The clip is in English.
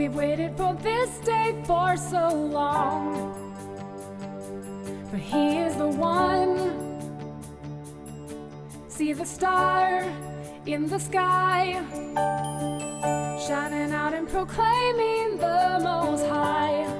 We've waited for this day for so long. But he is the one. See the star in the sky, shining out and proclaiming the Most High.